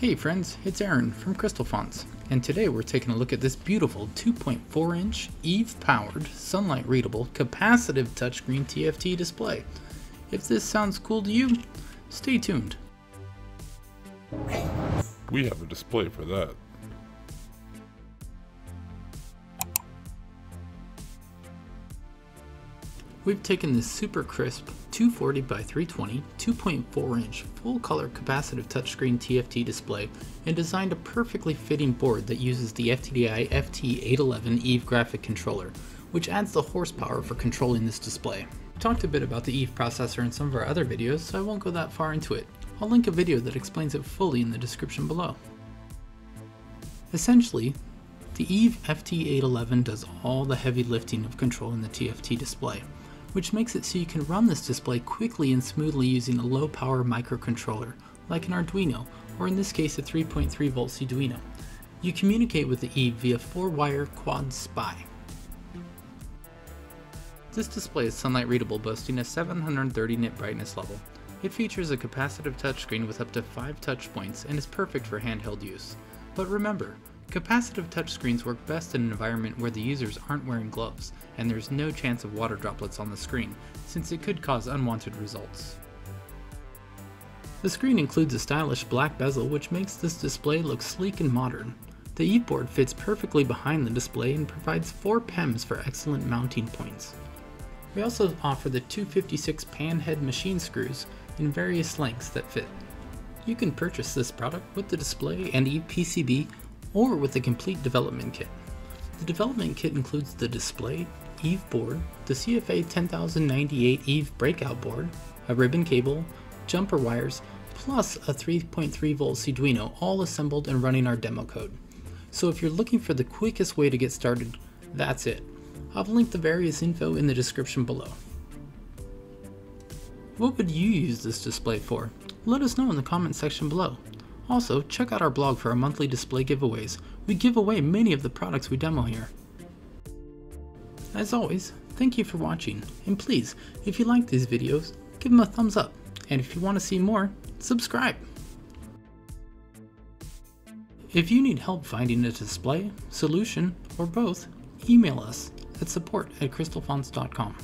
Hey friends, it's Aaron from Crystalfontz, and today we're taking a look at this beautiful 2.4 inch EVE powered, sunlight readable, capacitive touchscreen TFT display. If this sounds cool to you, stay tuned. We have a display for that. We've taken this super crisp 240 by 320 2.4 inch full color capacitive touchscreen TFT display and designed a perfectly fitting board that uses the FTDI FT811 EVE graphic controller, which adds the horsepower for controlling this display. We talked a bit about the EVE processor in some of our other videos, so I won't go that far into it. I'll link a video that explains it fully in the description below. Essentially, the EVE FT811 does all the heavy lifting of controlling the TFT display which makes it so you can run this display quickly and smoothly using a low power microcontroller, like an Arduino, or in this case a 3.3 volt Arduino. You communicate with the EVE via 4-wire quad SPI. This display is sunlight readable boasting a 730 nit brightness level. It features a capacitive touchscreen with up to 5 touch points and is perfect for handheld use. But remember, Capacitive touchscreens work best in an environment where the users aren't wearing gloves, and there's no chance of water droplets on the screen, since it could cause unwanted results. The screen includes a stylish black bezel which makes this display look sleek and modern. The EVE board fits perfectly behind the display and provides 4 PEMs for excellent mounting points. We also offer the 256 pan head machine screws in various lengths that fit. You can purchase this product with the display and EVE PCB or with a complete development kit. The development kit includes the display, EVE board, the CFA 10098 EVE breakout board, a ribbon cable, jumper wires, plus a 3.3 volt Arduino all assembled and running our demo code. So if you're looking for the quickest way to get started, that's it. I've linked the various info in the description below. What would you use this display for? Let us know in the comment section below. Also, check out our blog for our monthly display giveaways. We give away many of the products we demo here. As always, thank you for watching, and please, if you like these videos, give them a thumbs up, and if you want to see more, subscribe. If you need help finding a display, solution, or both, email us at support at crystalfontz.com.